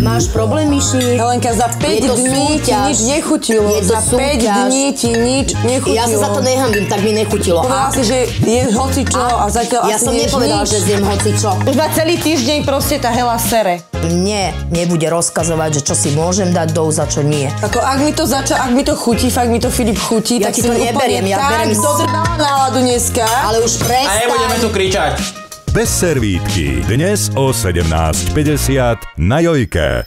Máš problém, Myši? Helenka, za 5 Je to dní ti nič nechutilo. Je to za 5 súťaž. dní ti nič nechutilo. Ja sa za to nehambím, tak mi nechutilo. Povedala A? si, že ješ hocičo a, zatiaľ Ja asi som nepovedala, nič. že zjem hocičo. Už ma celý týždeň proste tá hela sere. Mne nebude rozkazovať, že čo si môžem dať do úza, čo nie. Ako ak mi to zača, ak mi to chutí, fakt mi to Filip chutí, Ja tak si to neberiem, ja tak beriem dodrnala náladu dneska. Ale už A prestaň. nebudeme tu kričať. Bez servítky. Dnes o 17.50 na Jojke.